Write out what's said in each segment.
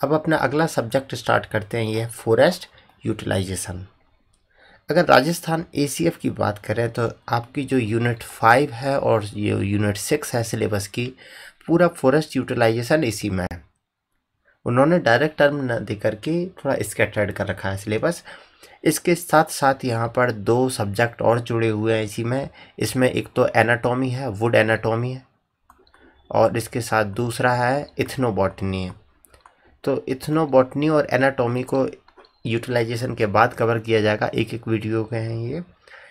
अब अपना अगला सब्जेक्ट स्टार्ट करते हैं ये फॉरेस्ट यूटिलाइजेशन अगर राजस्थान एसीएफ की बात करें तो आपकी जो यूनिट फाइव है और ये यूनिट सिक्स है सिलेबस की, पूरा फॉरेस्ट यूटिलाइजेशन इसी में है। उन्होंने डायरेक्ट टर्म न दे करके थोड़ा स्केटर्ड कर रखा है सिलेबस इसके साथ साथ यहाँ पर दो सब्जेक्ट और जुड़े हुए हैं इसी में। इसमें एक तो एनाटॉमी है वुड एनाटॉमी है, और इसके साथ दूसरा है इथनोबॉटनी है। तो इथनोबॉटनी और एनाटॉमी को यूटिलाइजेशन के बाद कवर किया जाएगा। एक एक वीडियो के हैं ये।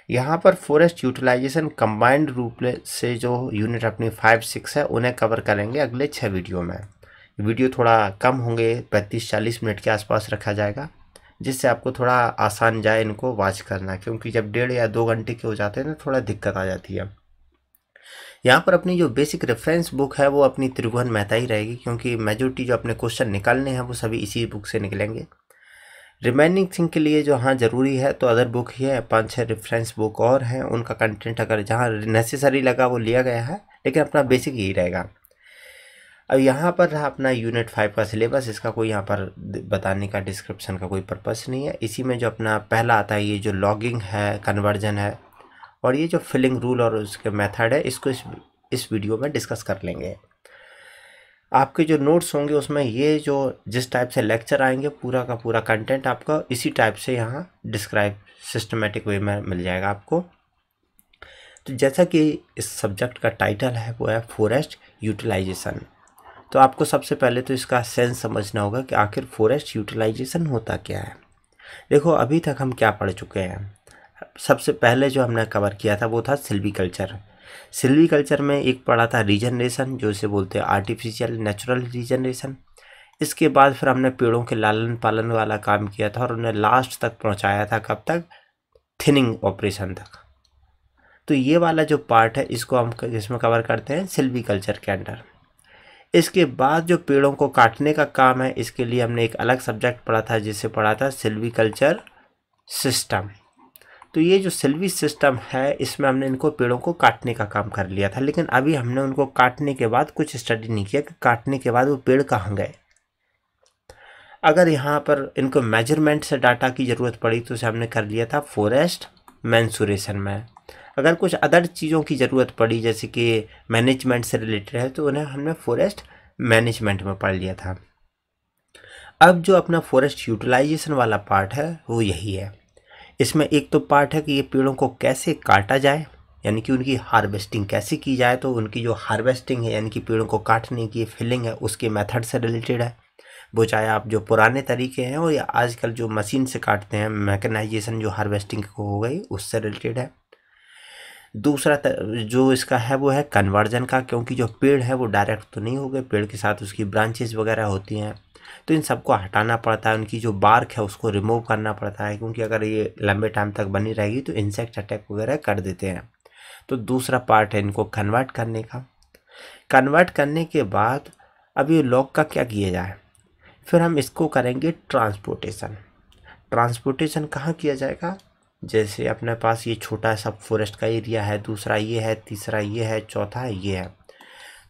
यहाँ पर फॉरेस्ट यूटिलाइजेशन कंबाइंड रूप से जो यूनिट अपनी फाइव सिक्स है, उन्हें कवर करेंगे अगले छः वीडियो में। वीडियो थोड़ा कम होंगे, पैंतीस, चालीस मिनट के आसपास रखा जाएगा, जिससे आपको थोड़ा आसान जाए इनको वॉच करना, क्योंकि जब डेढ़ या दो घंटे के हो जाते हैं तो थोड़ा दिक्कत आ जाती है। यहाँ पर अपनी जो बेसिक रेफरेंस बुक है, वो अपनी त्रिभुवन मेहता ही रहेगी, क्योंकि मेजोरिटी जो अपने क्वेश्चन निकालने हैं, वो सभी इसी बुक से निकलेंगे। रिमेनिंग थिंग के लिए जो हाँ ज़रूरी है तो अदर बुक ही है, पाँच छः रेफरेंस बुक और हैं, उनका कंटेंट अगर जहाँ नेसेसरी लगा, वो लिया गया है, लेकिन अपना बेसिक यही रहेगा। अब यहाँ पर रहा अपना यूनिट फाइव का सिलेबस इसका कोई यहाँ पर बताने का डिस्क्रिप्शन का कोई पर्पस नहीं है। इसी में जो अपना पहला आता है, ये जो लॉगिंग है कन्वर्जन है और ये जो फिलिंग रूल और उसके मेथड है, इसको इस इस वीडियो में डिस्कस कर लेंगे। आपके जो नोट्स होंगे, उसमें ये जो जिस टाइप से लेक्चर आएँगे, पूरा का पूरा कंटेंट आपका इसी टाइप से यहाँ डिस्क्राइब सिस्टमेटिक वे में मिल जाएगा आपको। तो जैसा कि इस सब्जेक्ट का टाइटल है, वो है फॉरेस्ट यूटिलाइजेशन तो आपको सबसे पहले तो इसका सेंस समझना होगा कि आखिर फॉरेस्ट यूटिलाइजेशन होता क्या है। देखो, अभी तक हम क्या पढ़ चुके हैं? सबसे पहले जो हमने कवर किया था, वो था सिल्वी कल्चर। सिल्वी कल्चर में एक पढ़ा था रीजनरेशन जो इसे बोलते हैं आर्टिफिशियल नेचुरल रीजनरेशन इसके बाद फिर हमने पेड़ों के लालन पालन वाला काम किया था और उन्हें लास्ट तक पहुँचाया था, कब तक? थिनिंग ऑपरेशन तक। तो ये वाला जो पार्ट है, इसको हम इसमें कवर करते हैं सिल्वी कल्चर के अंडर इसके बाद जो पेड़ों को काटने का काम है, इसके लिए हमने एक अलग सब्जेक्ट पढ़ा था, जिसे पढ़ा था सिल्वी कल्चर सिस्टम तो ये जो सिल्वी सिस्टम है, इसमें हमने इनको पेड़ों को काटने का काम कर लिया था, लेकिन अभी हमने उनको काटने के बाद कुछ स्टडी नहीं किया कि काटने के बाद वो पेड़ कहाँ गए। अगर यहाँ पर इनको मेज़रमेंट से डाटा की ज़रूरत पड़ी तो उसे हमने कर लिया था फॉरेस्ट मैंसुरेशन में। अगर कुछ अदर चीज़ों की ज़रूरत पड़ी, जैसे कि मैनेजमेंट से रिलेटेड है तो उन्हें हमने फॉरेस्ट मैनेजमेंट में पढ़ लिया था। अब जो अपना फॉरेस्ट यूटिलाइजेशन वाला पार्ट है, वो यही है। इसमें एक तो पार्ट है कि ये पेड़ों को कैसे काटा जाए, यानी कि उनकी हार्वेस्टिंग कैसे की जाए तो उनकी जो हार्वेस्टिंग है, यानी कि पेड़ों को काटने की, फिलिंग है, उसके मेथड से रिलेटेड है। वो चाहे आप जो पुराने तरीके हैं, और या आजकल जो मशीन से काटते हैं, मैकेनाइजेशन जो हार्वेस्टिंग को हो गई, उससे रिलेटेड है। दूसरा जो इसका है, वो है कन्वर्जन का, क्योंकि जो पेड़ है, वो डायरेक्ट तो नहीं हो गए, पेड़ के साथ उसकी ब्रांचेज वगैरह होती हैं। तो इन सबको हटाना पड़ता है, उनकी जो बार्क है उसको रिमूव करना पड़ता है, क्योंकि अगर ये लंबे टाइम तक बनी रहेगी तो इंसेक्ट अटैक वगैरह कर देते हैं। तो दूसरा पार्ट है इनको कन्वर्ट करने का। कन्वर्ट करने के बाद अब ये लॉग का क्या किया जाए? फिर हम इसको करेंगे ट्रांसपोर्टेशन ट्रांसपोर्टेशन कहाँ किया जाएगा? जैसे अपने पास ये छोटा सा फॉरेस्ट का एरिया है, दूसरा ये है, तीसरा ये है, चौथा ये है।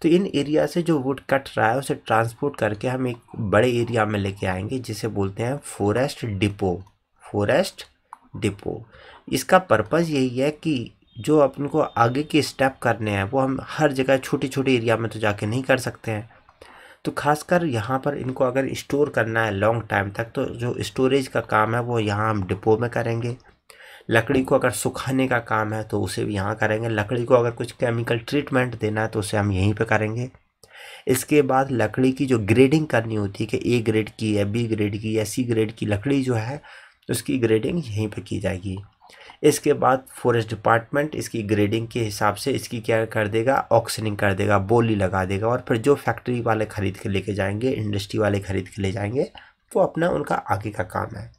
तो इन एरिया से जो वुड कट रहा है, उसे ट्रांसपोर्ट करके हम एक बड़े एरिया में लेके आएँगे, जिसे बोलते हैं फॉरेस्ट डिपो फॉरेस्ट डिपो इसका पर्पज़ यही है कि जो अपन को आगे के स्टेप करने हैं, वो हम हर जगह छोटे छोटे एरिया में तो जाके नहीं कर सकते हैं। तो खासकर यहाँ पर इनको अगर स्टोर करना है लॉन्ग टाइम तक तो जो स्टोरेज का काम है, वो यहाँ हम डिपो में करेंगे। लकड़ी को अगर सुखाने का काम है तो उसे भी यहाँ करेंगे। लकड़ी को अगर कुछ केमिकल ट्रीटमेंट देना है तो उसे हम यहीं पे करेंगे। इसके बाद लकड़ी की जो ग्रेडिंग करनी होती है कि ए ग्रेड की या बी ग्रेड की या सी ग्रेड की लकड़ी जो है, उसकी ग्रेडिंग यहीं पर की जाएगी। इसके बाद फॉरेस्ट डिपार्टमेंट इसकी ग्रेडिंग के हिसाब से इसकी क्या कर देगा? ऑक्सीनिंग कर देगा, बोली लगा देगा और फिर जो फैक्ट्री वाले ख़रीद के लेके जाएँगे इंडस्ट्री वाले ख़रीद के ले जाएँगे, वो अपना उनका आगे का काम है।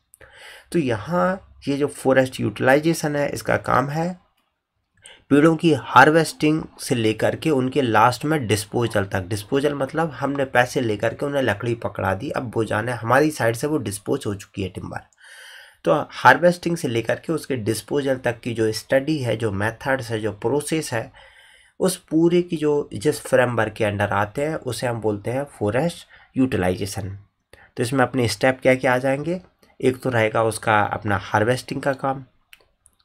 तो यहाँ ये जो फॉरेस्ट यूटिलाइजेशन है, इसका काम है पेड़ों की हार्वेस्टिंग से लेकर के उनके लास्ट में डिस्पोजल तक। डिस्पोजल मतलब हमने पैसे लेकर के उन्हें लकड़ी पकड़ा दी। अब वो जाने हमारी साइड से वो डिस्पोज हो चुकी है टिम्बर तो हार्वेस्टिंग से लेकर के उसके डिस्पोजल तक की जो स्टडी है, जो मेथड्स है, जो प्रोसेस है, उस पूरे की जो जिस फ्रेमवर्क के अंडर आते हैं, उसे हम बोलते हैं फॉरेस्ट यूटिलाइजेशन तो इसमें अपने स्टेप क्या क्या आ जाएँगे? एक तो रहेगा उसका अपना हार्वेस्टिंग का काम,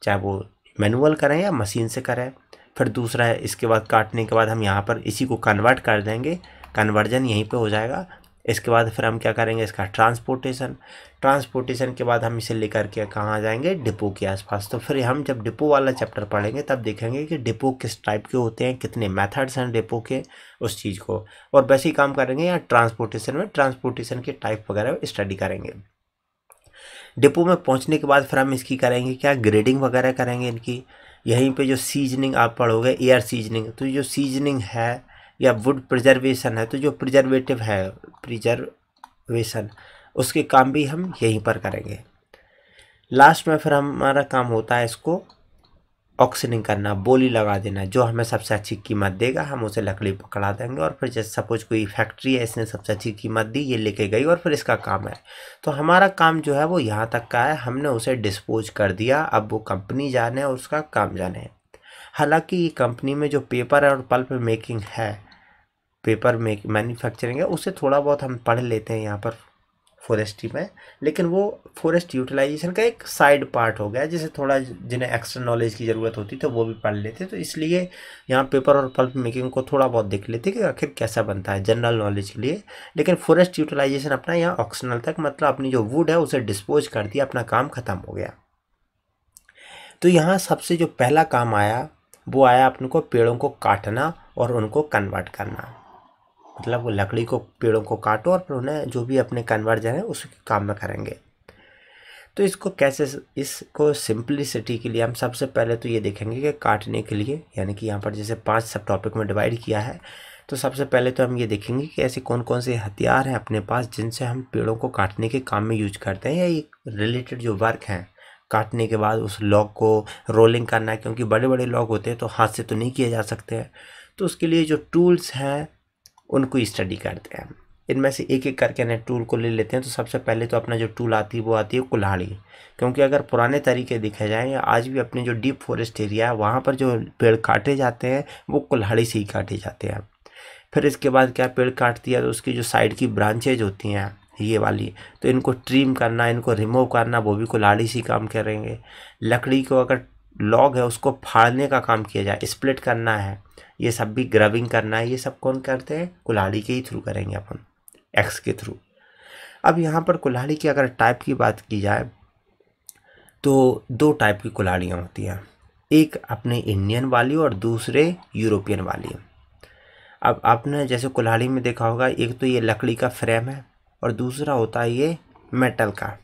चाहे वो मैनुअल करें या मशीन से करें। फिर दूसरा है, इसके बाद काटने के बाद हम यहाँ पर इसी को कन्वर्ट कर देंगे, कन्वर्जन यहीं पे हो जाएगा। इसके बाद फिर हम क्या करेंगे, इसका ट्रांसपोर्टेशन। ट्रांसपोर्टेशन के बाद हम इसे लेकर के कहाँ जाएँगे, डिपो के आसपास। तो फिर हम जब डिपो वाला चैप्टर पढ़ेंगे, तब देखेंगे कि डिपो किस टाइप के होते हैं, कितने मेथड्स हैं डिपो के उस चीज़ को। और वैसे ही काम करेंगे या ट्रांसपोर्टेशन में, ट्रांसपोर्टेशन के टाइप वगैरह स्टडी करेंगे। डिपो में पहुँचने के बाद फिर हम इसकी करेंगे क्या? ग्रेडिंग वगैरह करेंगे इनकी। यहीं पे जो सीजनिंग आप पढ़ोगे एयर सीजनिंग तो जो सीजनिंग है या वुड प्रिजर्वेशन है तो जो प्रिजर्वेटिव है प्रिजर्वेशन उसके काम भी हम यहीं पर करेंगे। लास्ट में फिर हमारा काम होता है इसको ऑक्सीनिंग करना, बोली लगा देना, जो हमें सबसे अच्छी कीमत देगा, हम उसे लकड़ी पकड़ा देंगे और फिर जैसे सपोज़ कोई फैक्ट्री है, इसने सबसे अच्छी कीमत दी, ये लेके गई और फिर इसका काम है। तो हमारा काम जो है वो यहाँ तक का है, हमने उसे डिस्पोज कर दिया, अब वो कंपनी जाने और उसका काम जाने। हालाँकि ये कंपनी में जो पेपर और पल्प मेकिंग है पेपर मेक मैन्युफैक्चरिंग है, उसे थोड़ा बहुत हम पढ़ लेते हैं यहाँ पर। फॉरेस्ट्री में, लेकिन वो फॉरेस्ट यूटिलाइजेशन का एक साइड पार्ट हो गया, जिसे थोड़ा जिन्हें एक्स्ट्रा नॉलेज की ज़रूरत होती तो वो भी पढ़ लेते तो इसलिए यहाँ पेपर और पल्प मेकिंग को थोड़ा बहुत देख लेते कि आखिर कैसा बनता है जनरल नॉलेज के लिए। लेकिन फॉरेस्ट यूटिलाइजेशन अपना यहाँ ऑप्शनल तक मतलब अपनी जो वुड है उसे डिस्पोज कर दिया, अपना काम ख़त्म हो गया। तो यहाँ सबसे जो पहला काम आया, वो आया अपने को पेड़ों को काटना और उनको कन्वर्ट करना। मतलब वो लकड़ी को, पेड़ों को काटो और फिर उन्हें जो भी अपने कन्वर्जन है उसके काम में करेंगे। तो इसको कैसे इसको सिंपलिसिटी के लिए हम सबसे पहले तो ये देखेंगे कि काटने के लिए, यानी कि यहाँ पर जैसे पाँच सब टॉपिक में डिवाइड किया है तो सबसे पहले तो हम ये देखेंगे कि ऐसे कौन कौन से हथियार हैं अपने पास जिनसे हम पेड़ों को काटने के काम में यूज़ करते हैं या एक रिलेटेड जो वर्क हैं, काटने के बाद उस लॉग को रोलिंग करना है, क्योंकि बड़े बड़े लॉग होते हैं तो हाथ से तो नहीं किए जा सकते हैं। तो उसके लिए जो टूल्स हैं उनको स्टडी करते हैं। इनमें से एक एक करके नए टूल को ले लेते हैं तो सबसे पहले तो अपना जो टूल आती है, वो आती है कुल्हाड़ी। क्योंकि अगर पुराने तरीके दिखे जाएँ या आज भी अपने जो डीप फॉरेस्ट एरिया है, वहाँ पर जो पेड़ काटे जाते हैं, वो कुल्हाड़ी से ही काटे जाते हैं। फिर इसके बाद क्या पेड़ काट दिया तो उसकी जो साइड की ब्रांचेज होती हैं, ये वाली तो इनको ट्रिम करना, इनको रिमूव करना, वो भी कुल्हाड़ी से काम करेंगे। लकड़ी को अगर लॉग है, उसको फाड़ने का काम किया जाए स्प्लिट करना है, ये सब भी ग्रबिंग करना है, ये सब कौन करते हैं? कुल्हाड़ी के ही थ्रू करेंगे अपन एक्स के थ्रू अब यहाँ पर कुल्हाड़ी की अगर टाइप की बात की जाए तो दो टाइप की कुल्हाड़ियाँ होती हैं, एक अपने इंडियन वाली और दूसरे यूरोपियन वाली अब आपने जैसे कुल्हाड़ी में देखा होगा, एक तो ये लकड़ी का फ्रेम है और दूसरा होता है ये मेटल का।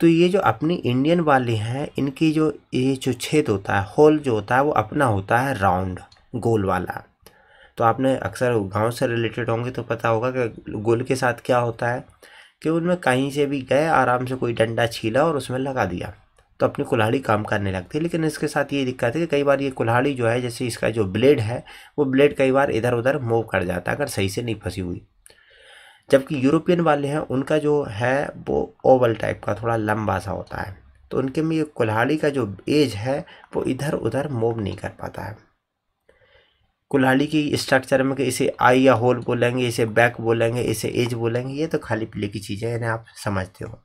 तो ये जो अपनी इंडियन वाली हैं, इनकी जो, ये जो छेद होता है होल जो होता है, वो अपना होता है राउंड गोल वाला। तो आपने अक्सर गाँव से रिलेटेड होंगे तो पता होगा कि गोल के साथ क्या होता है, कि उनमें कहीं से भी गए, आराम से कोई डंडा छीला और उसमें लगा दिया। तो अपनी कुल्हाड़ी काम करने लगती है, लेकिन इसके साथ ये दिक्कत है कि कई बार ये कुल्हाड़ी जो है, जैसे इसका जो ब्लेड है, वो ब्लेड कई बार इधर उधर मूव कर जाता है, अगर सही से नहीं फंसी हुई। जबकि यूरोपियन वाले हैं, उनका जो है, वो ओवल टाइप का, थोड़ा लंबा सा होता है। तो उनके में ये कुल्हाड़ी का जो एज है, वो इधर उधर मूव नहीं कर पाता है। कुल्हाड़ी की स्ट्रक्चर में इसे आई या होल बोलेंगे, इसे बैक बोलेंगे, इसे एज बोलेंगे, ये तो खाली पीले की चीज़ें इन्हें आप समझते हो।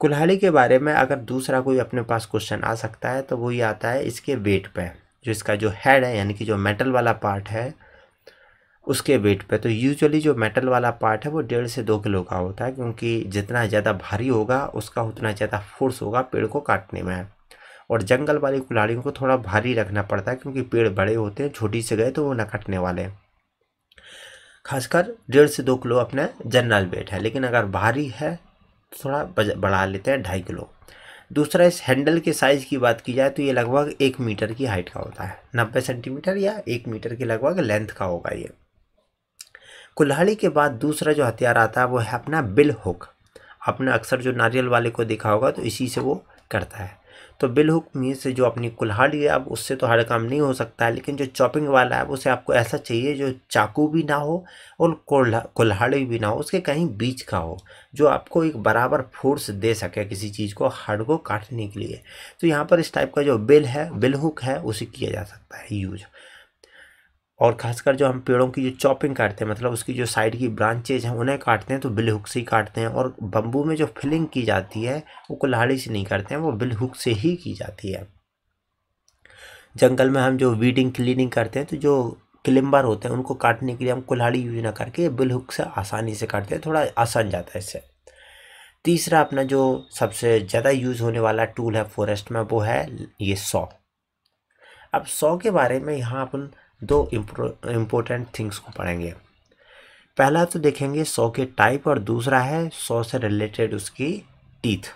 कुल्हाड़ी के बारे में अगर दूसरा कोई अपने पास क्वेश्चन आ सकता है तो वो ये आता है इसके वेट पे, जो इसका जो हेड है, यानी कि जो मेटल वाला पार्ट है उसके वेट पे तो यूजुअली जो मेटल वाला पार्ट है, वो डेढ़ से दो किलो का होता है, क्योंकि जितना ज़्यादा भारी होगा, उसका उतना ज़्यादा फोर्स होगा पेड़ को काटने में। और जंगल वाली कुल्हाड़ियों को थोड़ा भारी रखना पड़ता है, क्योंकि पेड़ बड़े होते हैं, छोटी से गए तो वो न कटने वाले। खासकर डेढ़ से दो किलो अपना जनरल वेट है, लेकिन अगर भारी है तो थोड़ा बढ़ा लेते हैं ढाई किलो। दूसरा, इस हैंडल के साइज़ की बात की जाए तो ये लगभग एक मीटर की हाइट का होता है, नब्बे सेंटीमीटर या एक मीटर के लगभग लेंथ का होगा ये। कुल्हाड़ी के बाद दूसरा जो हथियार आता है, वो है अपना बिल हुक। आपने अक्सर जो नारियल वाले को देखा होगा तो इसी से वो करता है। तो बिल हुक मीन से जो अपनी कुल्हाड़ी है, अब उससे तो हर काम नहीं हो सकता है, लेकिन जो चॉपिंग वाला है उसे आपको ऐसा चाहिए जो चाकू भी ना हो और कुल्हाड़ी भी ना हो, उसके कहीं बीच का हो, जो आपको एक बराबर फोर्स दे सके किसी चीज़ को हार्ड को काटने के लिए। तो यहाँ पर इस टाइप का जो बिल है, बिल हुक है, उसे किया जा सकता है यूज़ और खासकर जो हम पेड़ों की जो चॉपिंग करते हैं मतलब उसकी जो साइड की ब्रांचेज हैं, उन्हें काटते हैं तो बिल हुक से ही काटते हैं और बम्बू में जो फिलिंग की जाती है, वो कुल्हाड़ी से नहीं करते हैं, वो बिल हुक से ही की जाती है। जंगल में हम जो वीडिंग क्लीनिंग करते हैं तो जो क्लिम्बर होते हैं, उनको काटने के लिए हम कुल्हाड़ी यूज़ ना करके बिल हुक से आसानी से काटते हैं, थोड़ा आसान जाता है इससे। तीसरा अपना जो सबसे ज़्यादा यूज़ होने वाला टूल है फॉरेस्ट में, वो है ये सॉ अब सॉ के बारे में यहाँ अपन दो इम्पोर्टेंट थिंग्स को पढ़ेंगे। पहला तो देखेंगे सौ के टाइप और दूसरा है सौ से रिलेटेड उसकी टीथ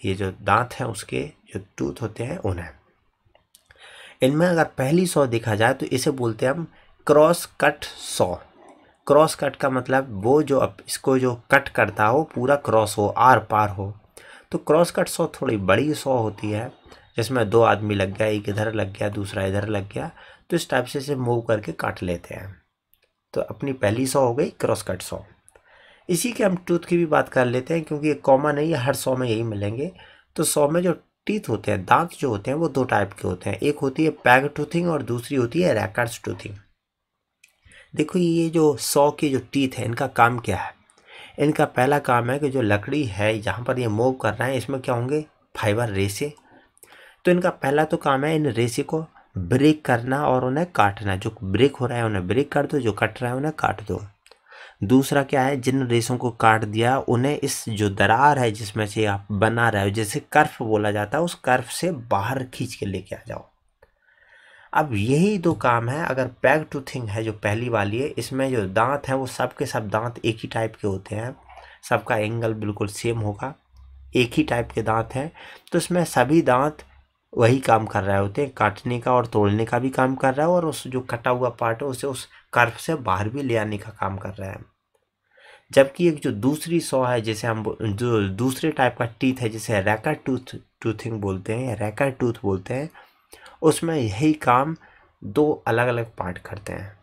ये जो दांत हैं, उसके जो टूथ होते हैं, उन्हें। इनमें अगर पहली सौ देखा जाए तो इसे बोलते हैं हम cross cut saw. Cross cut का मतलब वो जो अब इसको जो कट करता हो, पूरा क्रॉस हो, आर पार हो। तो क्रॉस कट सौ थोड़ी बड़ी सौ होती है, जिसमें दो आदमी लग गया, एक इधर लग गया, दूसरा इधर लग गया। तो इस टाइप से इसे मूव करके काट लेते हैं। तो अपनी पहली सौ हो गई क्रॉस कट सौ इसी के हम टूथ की भी बात कर लेते हैं, क्योंकि ये कॉमन है ये हर सौ में यही मिलेंगे। तो सौ में जो टीथ होते हैं, दांत जो होते हैं, वो दो टाइप के होते हैं। एक होती है पैग टूथिंग और दूसरी होती है रैकर्स टूथिंग देखो, ये जो सौ के जो टीथ है, इनका काम क्या है? इनका पहला काम है कि जो लकड़ी है, जहाँ पर ये मूव कर रहे हैं, इसमें क्या होंगे? फाइबर रेसे तो इनका पहला तो काम है इन रेसे को ब्रेक करना और उन्हें काटना। जो ब्रेक हो रहा है, उन्हें ब्रेक कर दो, जो कट रहा है, उन्हें काट दो। दूसरा क्या है, जिन रेसों को काट दिया, उन्हें इस जो दरार है, जिसमें से आप बना रहे हो, जैसे कर्फ बोला जाता है, उस कर्फ से बाहर खींच के लेके आ जाओ। अब यही दो काम है। अगर पैग टू थिंग है, जो पहली वाली है, इसमें जो दांत हैं, वो सब के सब दांत एक ही टाइप के होते हैं। सबका एंगल बिल्कुल सेम होगा। एक ही टाइप के दांत हैं। तो इसमें सभी दांत वही काम कर रहे होते हैं, काटने का और तोड़ने का भी काम कर रहा है और उस जो कटा हुआ पार्ट है, उसे उस कर्फ से बाहर भी ले आने का काम कर रहा है। जबकि एक जो दूसरी सॉ है, जिसे हम जो दूसरे टाइप का टीथ है, जिसे रैकर टूथ टूथिंग बोलते हैं रैकर टूथ बोलते हैं, उसमें यही काम दो अलग अलग पार्ट करते हैं।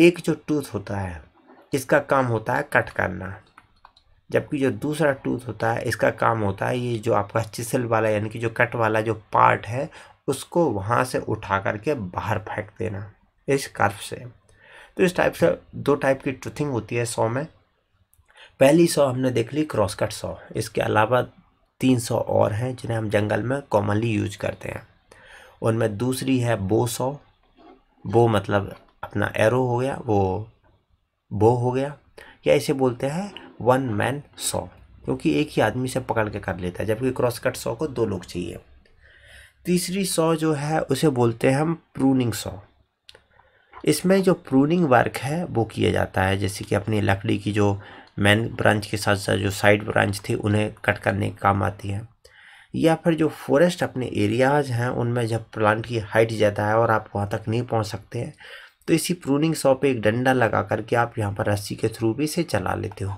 एक जो टूथ होता है, इसका काम होता है कट करना। जबकि जो दूसरा टूथ होता है, इसका काम होता है, ये जो आपका चिसल वाला यानी कि जो कट वाला जो पार्ट है, उसको वहाँ से उठा करके बाहर फेंक देना, इस कर्फ से। तो इस टाइप से दो टाइप की टूथिंग होती है सौ में। पहली सौ हमने देख ली क्रॉस कट सौ इसके अलावा तीन सौ और हैं, जिन्हें हम जंगल में कॉमनली यूज़ करते हैं। उनमें दूसरी है बो सौ बो मतलब अपना एरो हो गया, वो बो हो गया, या इसे बोलते हैं वन मैन सौ क्योंकि एक ही आदमी से पकड़ के कर लेता है, जबकि क्रॉस कट सौ को दो लोग चाहिए। तीसरी सौ जो है, उसे बोलते हैं हम प्रूनिंग सौ इसमें जो प्रूनिंग वर्क है, वो किया जाता है, जैसे कि अपनी लकड़ी की जो मेन ब्रांच के साथ साथ जो साइड ब्रांच थी, उन्हें कट करने के काम आती है। या फिर जो फॉरेस्ट अपने एरियाज़ हैं, उनमें जब प्लांट की हाइट ज़्यादा है और आप वहाँ तक नहीं पहुँच सकते हैं तो इसी प्रूनिंग सॉ पे एक डंडा लगा करके आप यहाँ पर रस्सी के थ्रू भी इसे चला लेते हो।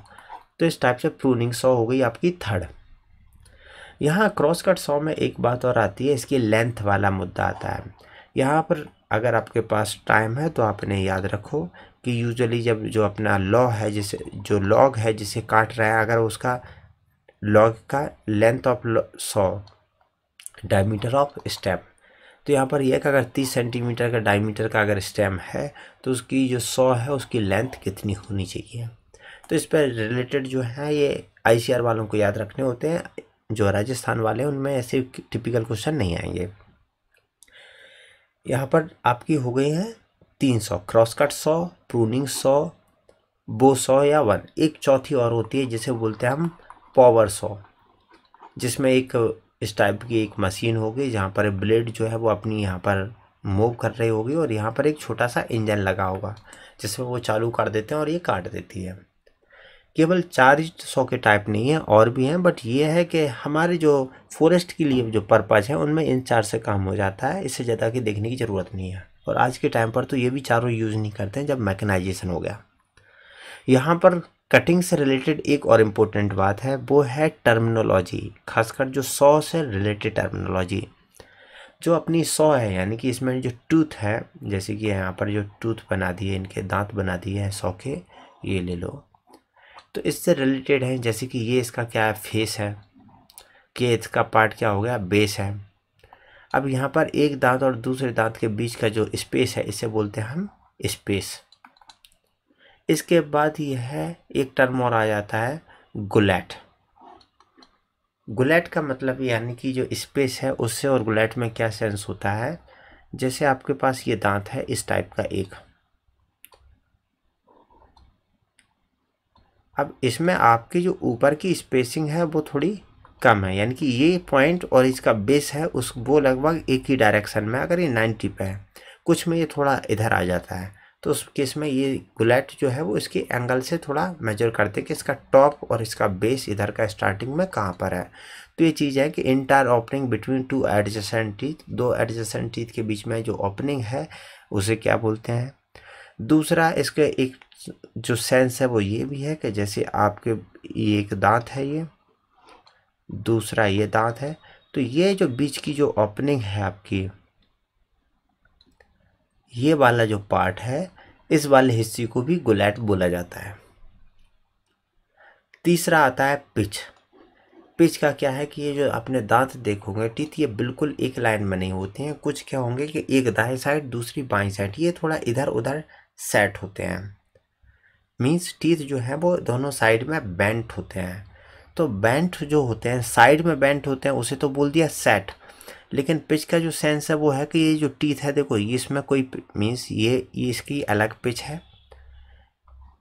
तो इस टाइप से प्रूनिंग सॉ हो गई आपकी थर्ड यहाँ क्रॉस कट सॉ में एक बात और आती है, इसकी लेंथ वाला मुद्दा आता है। यहाँ पर अगर आपके पास टाइम है तो आप इन्हें याद रखो कि यूजुअली जब जो अपना लॉ है, जिसे, जो लॉग है, जिसे काट रहा है, अगर उसका लॉग का length of saw diameter of step तो यहाँ पर यह कि अगर तीस सेंटीमीटर का डायमीटर का अगर स्टेम है तो उसकी जो सौ है, उसकी लेंथ कितनी होनी चाहिए? तो इस पर रिलेटेड जो है ये आईसीआर वालों को याद रखने होते हैं, जो राजस्थान वाले हैं, उनमें ऐसे टिपिकल क्वेश्चन नहीं आएँगे। यहाँ पर आपकी हो गई है तीन सौ। क्रॉस कट सौ प्रूनिंग सौ बो सौ या वन एक चौथी और होती है जिसे बोलते हैं हम पावर सौ, जिसमें एक इस टाइप की एक मशीन होगी, जहाँ पर ब्लेड जो है वो अपनी यहाँ पर मूव कर रही होगी और यहाँ पर एक छोटा सा इंजन लगा होगा, जिसमें वो चालू कर देते हैं और ये काट देती है। केवल चार ही के टाइप नहीं है, और भी हैं बट ये है कि हमारे जो फॉरेस्ट के लिए जो पर्पज़ है, उनमें इन चार से काम हो जाता है, इससे ज़्यादा की देखने की ज़रूरत नहीं है। और आज के टाइम पर तो ये भी चारों यूज़ नहीं करते हैं, जब मैकेनाइजेशन हो गया। यहाँ पर कटिंग से रिलेटेड एक और इम्पोर्टेंट बात है, वो है टर्मिनोलॉजी खासकर जो सौ से रिलेटेड टर्मिनोलॉजी जो अपनी सौ है, यानी कि इसमें जो टूथ है, जैसे कि यहाँ पर जो टूथ बना दिए, इनके दांत बना दिए हैं सौ के, ये ले लो। तो इससे रिलेटेड हैं, जैसे कि ये इसका क्या है फेस है, कि इसका पार्ट क्या हो गया बेस है। अब यहाँ पर एक दांत और दूसरे दांत के बीच का जो स्पेस है, इसे बोलते हैं हम स्पेस इसके बाद यह है, एक टर्म और आ जाता है गुलेट गुलेट का मतलब यानी कि जो स्पेस है, उससे और गुलेट में क्या सेंस होता है, जैसे आपके पास ये दांत है, इस टाइप का एक। अब इसमें आपकी जो ऊपर की स्पेसिंग है वो थोड़ी कम है, यानी कि ये पॉइंट और इसका बेस है, उस, वो लगभग एक ही डायरेक्शन में अगर ये 90 पे है। कुछ में ये थोड़ा इधर आ जाता है। तो उस केस में ये गुलेट जो है वो इसके एंगल से थोड़ा मेजर करते हैं कि इसका टॉप और इसका बेस इधर का स्टार्टिंग में कहाँ पर है। तो ये चीज़ है कि entire opening between two adjacent teeth दो एडजसेंट टीथ के बीच में जो ओपनिंग है, उसे क्या बोलते हैं? दूसरा, इसके एक जो सेंस है वो ये भी है कि जैसे आपके ये एक दांत है ये, दूसरा ये दांत है तो ये जो बीच की जो ओपनिंग है आपकी, ये वाला जो पार्ट है, इस वाले हिस्से को भी गुलेट बोला जाता है। तीसरा आता है पिच पिच का क्या है कि ये जो अपने दांत देखोगे टीथ ये बिल्कुल एक लाइन में नहीं होते हैं, कुछ क्या होंगे कि एक दाएँ साइड दूसरी बाएँ साइड ये थोड़ा इधर उधर सेट होते हैं। मीन्स टीथ जो है वो दोनों साइड में बेंट होते हैं। तो बेंट जो होते हैं साइड में बेंट होते हैं, उसे तो बोल दिया सेट लेकिन पिच का जो सेंस है वो है कि ये जो टीथ है, देखो, ये इसमें कोई मीन्स ये ये इसकी अलग पिच है।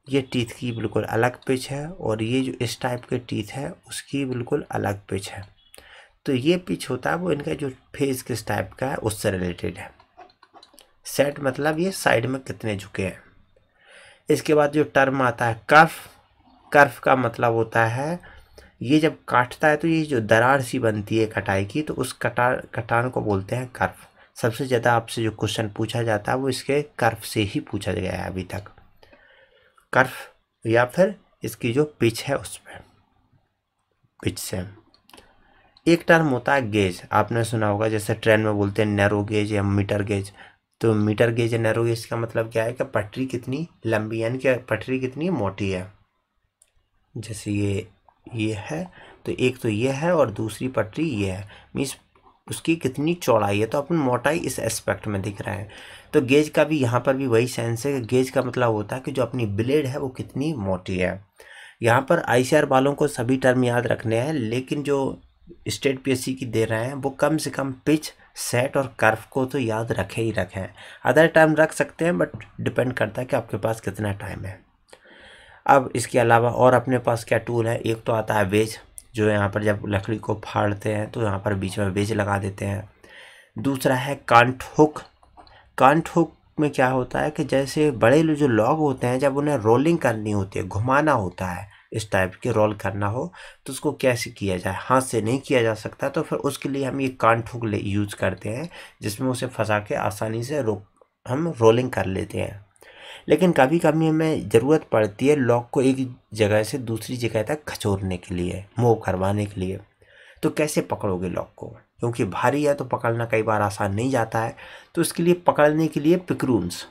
ये टीथ की बिल्कुल अलग पिच है और ये जो इस टाइप के टीथ है, उसकी बिल्कुल अलग पिच है। तो ये पिच होता है, वो इनका जो फेस किस टाइप का है, उससे रिलेटेड है। सेट मतलब ये साइड में कितने झुके हैं। इसके बाद जो टर्म आता है कर्फ कर्फ का मतलब होता है, ये जब काटता है तो ये जो दरार सी बनती है कटाई की तो उस कटार कटान को बोलते हैं कर्फ। सबसे ज़्यादा आपसे जो क्वेश्चन पूछा जाता है वो इसके कर्फ से ही पूछा गया है अभी तक। कर्फ या फिर इसकी जो पिच है उस पर पिच से। एक टर्म होता है गेज, आपने सुना होगा जैसे ट्रेन में बोलते हैं नैरो गेज या मीटर गेज तो मीटर गेज नैरो गेज का मतलब क्या है कि पटरी कितनी लंबी यानी कि पटरी कितनी मोटी है। जैसे ये ये है तो एक तो ये है और दूसरी पटरी ये है। मीन्स उसकी कितनी चौड़ाई है तो अपन मोटाई इस एस्पेक्ट में दिख रहा है। तो गेज का भी, यहाँ पर भी वही सेंस है कि गेज का मतलब होता है कि जो अपनी ब्लेड है वो कितनी मोटी है। यहाँ पर आईसीआर वालों को सभी टर्म याद रखने हैं, लेकिन जो स्टेट पीएससी की दे रहे हैं, वो कम से कम पिच, सेट और कर्व को तो याद रखे ही रखें अदर टाइम रख सकते हैं, बट डिपेंड करता है कि आपके पास कितना टाइम है। अब इसके अलावा और अपने पास क्या टूल है? एक तो आता है वेज, जो यहाँ पर जब लकड़ी को फाड़ते हैं तो यहाँ पर बीच में वेज लगा देते हैं। दूसरा है कांट हुक। कांट हुक में क्या होता है कि जैसे बड़े जो लॉग होते हैं, जब उन्हें रोलिंग करनी होती है, घुमाना होता है इस टाइप के रोल करना हो तो उसको कैसे किया जाए? हाथ से नहीं किया जा सकता तो फिर उसके लिए हम ये कांट हुक यूज़ करते हैं, जिसमें उसे फंसा के आसानी से रो, हम रोलिंग कर लेते हैं। लेकिन कभी कभी हमें ज़रूरत पड़ती है लॉक को एक जगह से दूसरी जगह तक खचोरने के लिए मूव करवाने के लिए। तो कैसे पकड़ोगे लॉक को? क्योंकि भारी है तो पकड़ना कई बार आसान नहीं जाता है। तो इसके लिए पकड़ने के लिए पिक्रून्स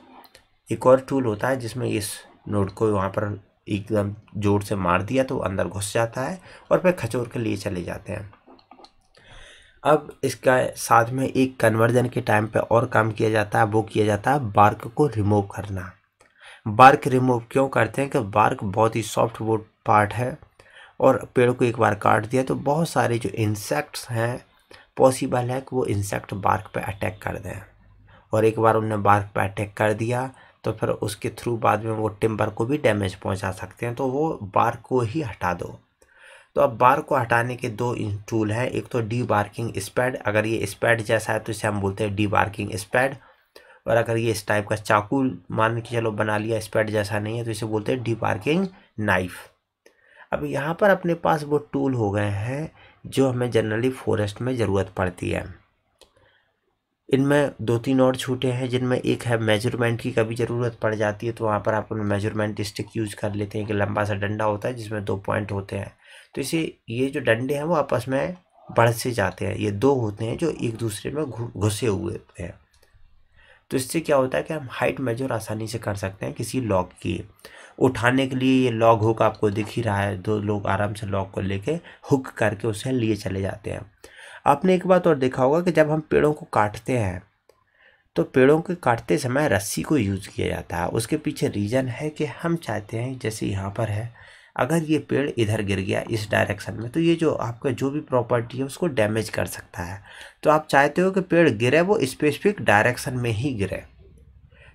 एक और टूल होता है जिसमें इस नोट को वहाँ पर एकदम ज़ोर से मार दिया तो अंदर घुस जाता है और फिर खचोर के लिए चले जाते हैं। अब इसका साथ में एक कन्वर्जन के टाइम पे और काम किया जाता है, वो किया जाता है बार्क को रिमूव करना। बार्क रिमूव क्यों करते हैं? कि बार्क बहुत ही सॉफ्ट वो पार्ट है और पेड़ को एक बार काट दिया तो बहुत सारे जो इंसेक्ट्स हैं पॉसिबल है कि वो इंसेक्ट बार्क पे अटैक कर दें। और एक बार उनने बार्क पे अटैक कर दिया तो फिर उसके थ्रू बाद में वो टिम्बर को भी डैमेज पहुँचा सकते हैं तो वो बार को ही हटा दो। तो अब बार को हटाने के दो टूल हैं, एक तो डी बार्किंग स्पैड अगर ये स्पैड जैसा है तो इसे हम बोलते हैं डी बार्किंग स्पैड और अगर ये इस टाइप का चाकू मान के चलो बना लिया स्पैड जैसा नहीं है तो इसे बोलते हैं डी बार्किंग नाइफ अब यहाँ पर अपने पास वो टूल हो गए हैं, जो हमें जनरली फॉरेस्ट में ज़रूरत पड़ती है। इनमें दो तीन और छूटे हैं जिनमें एक है मेज़रमेंट की कभी ज़रूरत पड़ जाती है तो वहाँ पर आप मेज़रमेंट स्टिक यूज़ कर लेते हैं कि लंबा सा डंडा होता है जिसमें दो पॉइंट होते हैं। तो इसे, ये जो डंडे हैं वो आपस में बढ़ से जाते हैं। ये दो होते हैं जो एक दूसरे में घुसे हुए हैं। तो इससे क्या होता है कि हम हाइट मेजर आसानी से कर सकते हैं किसी लॉग की। उठाने के लिए ये लॉग हुक आपको दिख ही रहा है, दो लोग आराम से लॉग को लेके हुक करके उसे लिए चले जाते हैं। आपने एक बात और देखा होगा कि जब हम पेड़ों को काटते हैं तो पेड़ों के काटते समय रस्सी को यूज़ किया जाता है। उसके पीछे रीज़न है कि हम चाहते हैं, जैसे यहाँ पर है, अगर ये पेड़ इधर गिर गया इस डायरेक्शन में तो ये जो आपका जो भी प्रॉपर्टी है, उसको डैमेज कर सकता है। तो आप चाहते हो कि पेड़ गिरे, वो स्पेसिफिक डायरेक्शन में ही गिरे।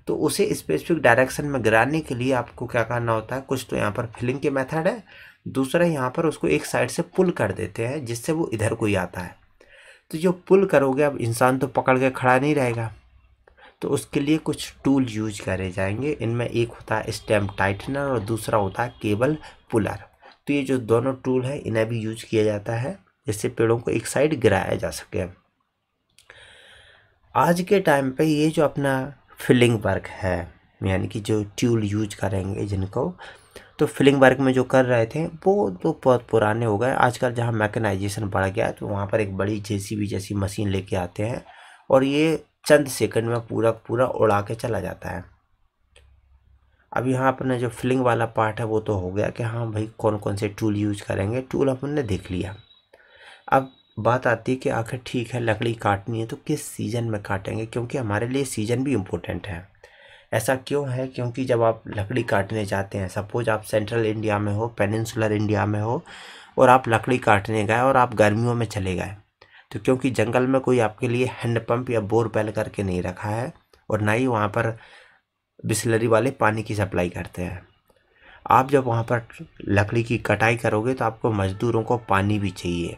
तो उसे स्पेसिफिक डायरेक्शन में गिराने के लिए आपको क्या करना होता है, कुछ तो यहाँ पर फिलिंग के मेथड है, दूसरा यहाँ पर उसको एक साइड से पुल कर देते हैं, जिससे वो इधर कोई आता है। तो जो पुल करोगे, अब इंसान तो पकड़ के खड़ा नहीं रहेगा। तो उसके लिए कुछ टूल यूज़ करे जाएँगे। इनमें एक होता है स्टेम टाइटनर और दूसरा होता है केबल पुलर तो ये जो दोनों टूल है, इन्हें भी यूज़ किया जाता है, जिससे पेड़ों को एक साइड गिराया जा सके। आज के टाइम पे ये जो अपना फिलिंग वर्क है, यानी कि जो ट्यूल यूज़ करेंगे जिनको तो फिलिंग वर्क में जो कर रहे थे, वो तो बहुत पुराने हो गए। आजकल जहाँ मैकेनाइजेशन बढ़ गया तो वहाँ पर एक बड़ी जेसीबी जैसी मशीन लेके आते हैं और ये चंद सेकंड में पूरा पूरा उड़ा के चला जाता है। अब यहाँ अपने जो फिलिंग वाला पार्ट है, वो तो हो गया कि हाँ भाई कौन कौन से टूल यूज़ करेंगे। टूल अपन ने देख लिया। अब बात आती है कि आखिर ठीक है, लकड़ी काटनी है तो किस सीज़न में काटेंगे? क्योंकि हमारे लिए सीज़न भी इम्पोर्टेंट है। ऐसा क्यों है? क्योंकि जब आप लकड़ी काटने जाते हैं, सपोज़ आप सेंट्रल इंडिया में हो, पेनिनसुलर इंडिया में हो, और आप लकड़ी काटने गए और आप गर्मियों में चले गए तो क्योंकि जंगल में कोई आपके लिए हैंडपम्प या बोर बेल करके नहीं रखा है, और ना ही वहाँ पर बिस्लरी वाले पानी की सप्लाई करते हैं। आप जब वहाँ पर लकड़ी की कटाई करोगे तो आपको मज़दूरों को पानी भी चाहिए।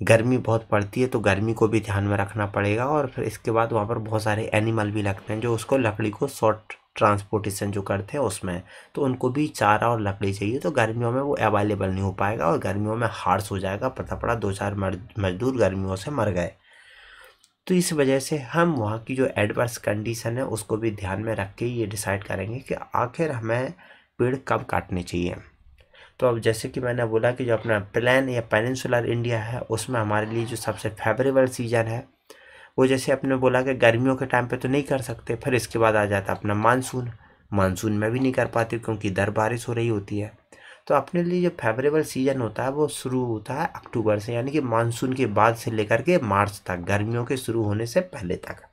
गर्मी बहुत पड़ती है तो गर्मी को भी ध्यान में रखना पड़ेगा और फिर इसके बाद वहाँ पर बहुत सारे एनिमल भी लगते हैं जो उसको लकड़ी को शॉर्ट ट्रांसपोर्टेशन जो करते हैं उसमें। तो उनको भी चारा और लकड़ी चाहिए तो गर्मियों में वो अवेलेबल नहीं हो पाएगा और गर्मियों में हार्स हो जाएगा, पता पड़ा दो चार मजदूर गर्मियों से मर गए। तो इस वजह से हम वहाँ की जो एडवर्स कंडीशन है उसको भी ध्यान में रख के ये डिसाइड करेंगे कि आखिर हमें पेड़ कब काटने चाहिए। तो अब जैसे कि मैंने बोला कि जो अपना प्लान या पेनिनसुलर इंडिया है, उसमें हमारे लिए जो सबसे फेवरेबल सीज़न है, वो जैसे अपने बोला कि गर्मियों के टाइम पे तो नहीं कर सकते, फिर इसके बाद आ जाता अपना मानसून मानसून में भी नहीं कर पाते क्योंकि दर बारिश हो रही होती है। तो अपने लिए जो फेवरेबल सीज़न होता है, वो शुरू होता है अक्टूबर से, यानी कि मानसून के बाद से लेकर के मार्च तक, गर्मियों के शुरू होने से पहले तक।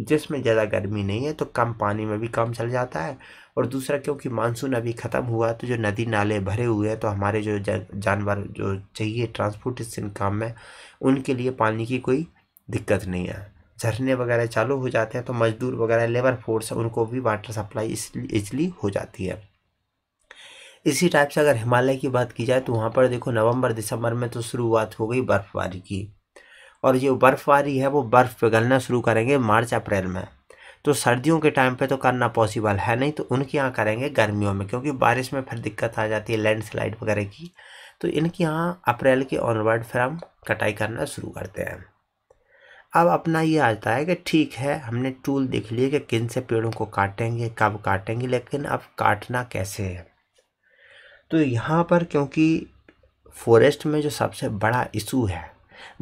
जिसमें ज़्यादा गर्मी नहीं है तो कम पानी में भी कम चल जाता है और दूसरा, क्योंकि मानसून अभी ख़त्म हुआ तो जो नदी नाले भरे हुए हैं तो हमारे जो जानवर जो चाहिए ट्रांसपोर्टेशन काम में, उनके लिए पानी की कोई दिक्कत नहीं है। झरने वगैरह चालू हो जाते हैं तो मजदूर वगैरह लेबर फोर्स है उनको भी वाटर सप्लाई इसलिए हो जाती है। इसी टाइप से अगर हिमालय की बात की जाए तो वहाँ पर देखो नवंबर, दिसंबर में तो शुरुआत हो गई बर्फ़बारी की। और जो बर्फ़बारी है, वो बर्फ़ पिघलना शुरू करेंगे मार्च, अप्रैल में। तो सर्दियों के टाइम पे तो करना पॉसिबल है नहीं तो उनके यहाँ करेंगे गर्मियों में, क्योंकि बारिश में फिर दिक्कत आ जाती है लैंडस्लाइड वगैरह की। तो इनके यहाँ अप्रैल के ऑनवर्ड फिर हम कटाई करना शुरू करते हैं। अब अपना ये आता है कि ठीक है, हमने टूल देख लिए कि किन से पेड़ों को काटेंगे, कब काटेंगे, लेकिन अब काटना कैसे है? तो यहाँ पर क्योंकि फॉरेस्ट में जो सबसे बड़ा इशू है,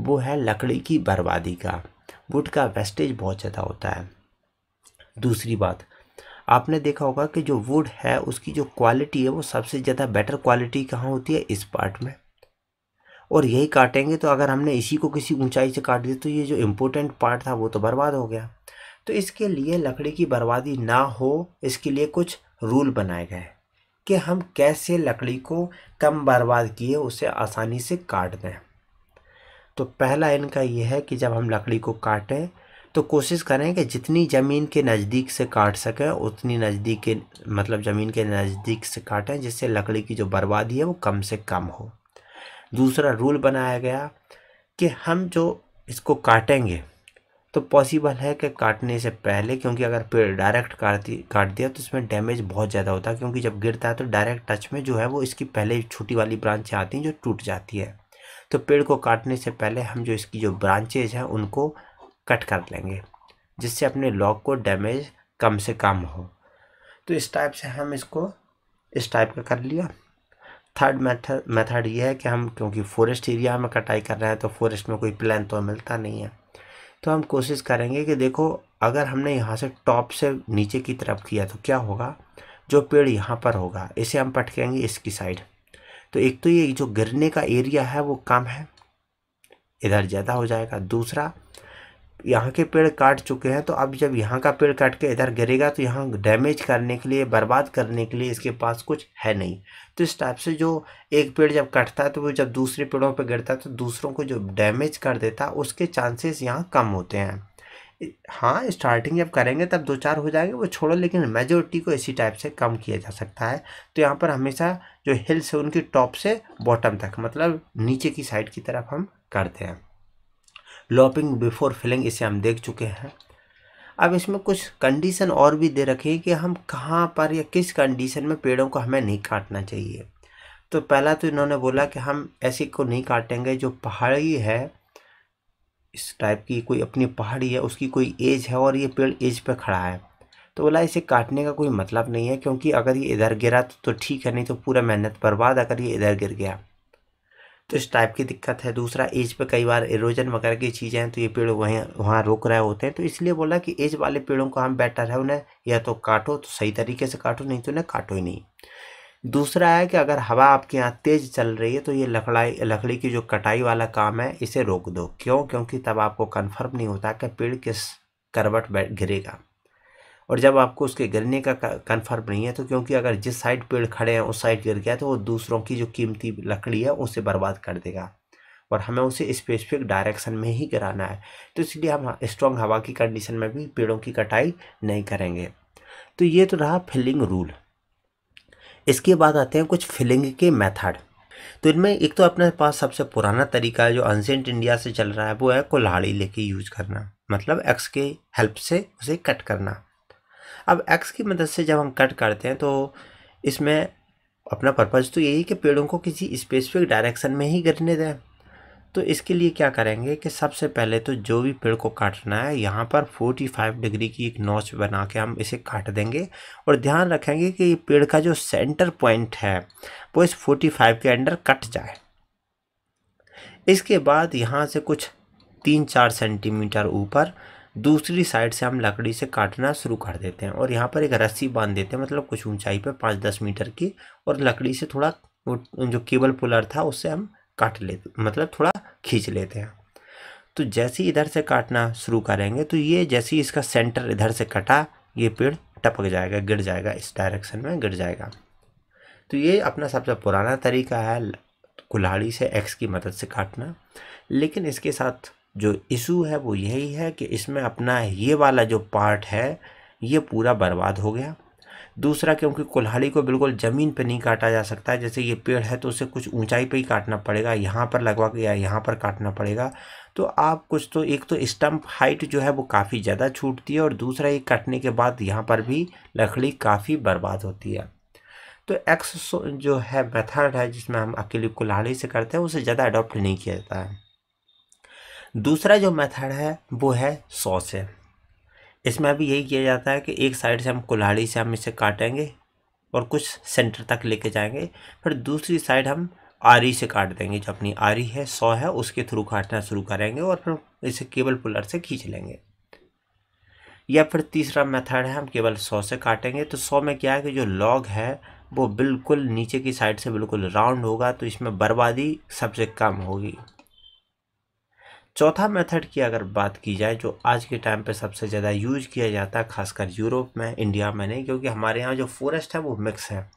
वो है लकड़ी की बर्बादी का। वुड का वेस्टेज बहुत ज़्यादा होता है। दूसरी बात, आपने देखा होगा कि जो वुड है, उसकी जो क्वालिटी है, वो सबसे ज़्यादा बेटर क्वालिटी कहाँ होती है? इस पार्ट में। और यही काटेंगे तो अगर हमने इसी को किसी ऊंचाई से काट दिया तो ये जो इम्पोर्टेंट पार्ट था, वो तो बर्बाद हो गया। तो इसके लिए लकड़ी की बर्बादी ना हो, इसके लिए कुछ रूल बनाए गए कि हम कैसे लकड़ी को कम बर्बाद किए, उसे आसानी से काट दें। तो पहला इनका ये है कि जब हम लकड़ी को काटें तो कोशिश करें कि जितनी ज़मीन के नज़दीक से काट सकें, उतनी नज़दीक के मतलब ज़मीन के नज़दीक से काटें, जिससे लकड़ी की जो बर्बादी है वो कम से कम हो। दूसरा रूल बनाया गया कि हम जो इसको काटेंगे तो पॉसिबल है कि काटने से पहले, क्योंकि अगर पेड़ डायरेक्ट काट काट दिया तो इसमें डैमेज बहुत ज़्यादा होता है, क्योंकि जब गिरता है तो डायरेक्ट टच में जो है वो इसकी पहले छोटी वाली ब्रांचें आती हैं जो टूट जाती है। तो पेड़ को काटने से पहले हम जो इसकी जो ब्रांचेज हैं, उनको कट कर लेंगे, जिससे अपने लॉक को डैमेज कम से कम हो। तो इस टाइप से हम इसको, इस टाइप का कर लिया। थर्ड मेथड मेथड ये है कि हम, क्योंकि फॉरेस्ट एरिया में कटाई कर रहे हैं तो फॉरेस्ट में कोई प्लान तो मिलता नहीं है। तो हम कोशिश करेंगे कि देखो, अगर हमने यहाँ से टॉप से नीचे की तरफ़ किया तो क्या होगा? जो पेड़ यहाँ पर होगा, इसे हम पटकेंगे इसकी साइड तो एक तो ये जो गिरने का एरिया है, वो कम है, इधर ज़्यादा हो जाएगा। दूसरा यहाँ के पेड़ काट चुके हैं तो अब जब यहाँ का पेड़ काट के इधर गिरेगा तो यहाँ डैमेज करने के लिए, बर्बाद करने के लिए इसके पास कुछ है नहीं। तो इस टाइप से जो एक पेड़ जब कटता है तो वो जब दूसरे पेड़ों पर गिरता है तो दूसरों को जो डैमेज कर देता है, उसके चांसेस यहाँ कम होते हैं। हाँ स्टार्टिंग जब करेंगे, तब दो चार हो जाएँगे, वो छोड़ो, लेकिन मेजोरिटी को इसी टाइप से कम किया जा सकता है। तो यहाँ पर हमेशा जो हिल्स है उनकी टॉप से बॉटम तक मतलब नीचे की साइड की तरफ़ हम करते हैं। लॉपिंग बिफोर फिलिंग इसे हम देख चुके हैं। अब इसमें कुछ कंडीशन और भी दे रखे हैं कि हम कहाँ पर या किस कंडीशन में पेड़ों को हमें नहीं काटना चाहिए। तो पहला तो इन्होंने बोला कि हम ऐसे को नहीं काटेंगे जो पहाड़ी है। इस टाइप की कोई अपनी पहाड़ी है उसकी कोई एज है और ये पेड़ एज पे खड़ा है। तो बोला इसे काटने का कोई मतलब नहीं है क्योंकि अगर ये इधर गिरा तो, तो ठीक है नहीं तो पूरा मेहनत बर्बाद अगर ये इधर गिर गया। तो इस टाइप की दिक्कत है। दूसरा एज पे कई बार इरोजन वगैरह की चीज़ें हैं तो ये पेड़ वहीं, वहाँ रोक रहे होते हैं। तो इसलिए बोला कि एज वाले पेड़ों को हम बेटर है, उन्हें या तो काटो तो सही तरीके से काटो, नहीं तो उन्हें काटो ही नहीं। दूसरा है कि अगर हवा आपके यहाँ तेज़ चल रही है तो ये लकड़ाई, लकड़ी की जो कटाई वाला काम है, इसे रोक दो। क्यों? क्योंकि तब आपको कन्फर्म नहीं होता कि पेड़ किस करवट बैठ गिरेगा। और जब आपको उसके गिरने का कन्फर्म नहीं है तो क्योंकि अगर जिस साइड पेड़ खड़े हैं, उस साइड गिर गया तो वो दूसरों की जो कीमती लकड़ी है, उसे बर्बाद कर देगा। और हमें उसे स्पेसिफिक डायरेक्शन में ही गिराना है। तो इसलिए हम स्ट्रॉन्ग हवा की कंडीशन में भी पेड़ों की कटाई नहीं करेंगे। तो ये तो रहा फिलिंग रूल इसके बाद आते हैं कुछ फिलिंग के मेथड तो इनमें एक तो अपने पास सबसे पुराना तरीका है, जो अनसेंट इंडिया से चल रहा है, वो है कुल्हाड़ी लेके यूज़ करना। मतलब एक्स के हेल्प से उसे कट करना। अब एक्स की मदद से जब हम कट करते हैं तो इसमें अपना पर्पज़ तो यही कि पेड़ों को किसी स्पेसिफिक डायरेक्शन में ही गिरने दें। तो इसके लिए क्या करेंगे कि सबसे पहले तो जो भी पेड़ को काटना है, यहाँ पर 45 डिग्री की एक नोच बना के हम इसे काट देंगे और ध्यान रखेंगे कि पेड़ का जो सेंटर पॉइंट है, वो इस 45 के अंडर कट जाए। इसके बाद यहाँ से कुछ तीन चार सेंटीमीटर ऊपर दूसरी साइड से हम लकड़ी से काटना शुरू कर देते हैं और यहाँ पर एक रस्सी बाँध देते हैं मतलब कुछ ऊंचाई पर पाँच दस मीटर की और लकड़ी से थोड़ा जो केबल पुलर था उससे हम काट लेते मतलब थोड़ा खींच लेते हैं। तो जैसे ही इधर से काटना शुरू करेंगे तो ये जैसे ही इसका सेंटर इधर से कटा, ये पेड़ टपक जाएगा, गिर जाएगा, इस डायरेक्शन में गिर जाएगा। तो ये अपना सबसे पुराना तरीका है कुल्हाड़ी से एक्स की मदद से काटना। लेकिन इसके साथ जो इशू है वो यही है कि इसमें अपना ये वाला जो पार्ट है, ये पूरा बर्बाद हो गया। दूसरा, क्योंकि कुल्हाड़ी को बिल्कुल ज़मीन पे नहीं काटा जा सकता है, जैसे ये पेड़ है तो उसे कुछ ऊंचाई पे ही काटना पड़ेगा, यहाँ पर लगवा या यहाँ पर काटना पड़ेगा। तो आप कुछ तो एक तो स्टम्प हाइट जो है वो काफ़ी ज़्यादा छूटती है और दूसरा, ये काटने के बाद यहाँ पर भी लकड़ी काफ़ी बर्बाद होती है। तो एक्स जो है मेथड है जिसमें हम अकेले कुल्हाड़ी से करते हैं, उसे ज़्यादा अडोप्ट नहीं किया जाता है। दूसरा जो मेथड है, वो है सौ से इसमें अभी यही किया जाता है कि एक साइड से हम कुल्हाड़ी से हम इसे काटेंगे और कुछ सेंटर तक लेके जाएँगे, फिर दूसरी साइड हम आरी से काट देंगे। जो अपनी आरी है, सौ है, उसके थ्रू काटना शुरू करेंगे और फिर इसे केबल पुलर से खींच लेंगे। या फिर तीसरा मेथड है, हम केवल सौ से काटेंगे। तो सौ में क्या है कि जो लॉग है, वो बिल्कुल नीचे की साइड से बिल्कुल राउंड होगा तो इसमें बर्बादी सबसे कम होगी। चौथा मेथड की अगर बात की जाए, जो आज के टाइम पे सबसे ज़्यादा यूज़ किया जाता है, खासकर यूरोप में, इंडिया में नहीं, क्योंकि हमारे यहाँ जो फॉरेस्ट है, वो मिक्स है।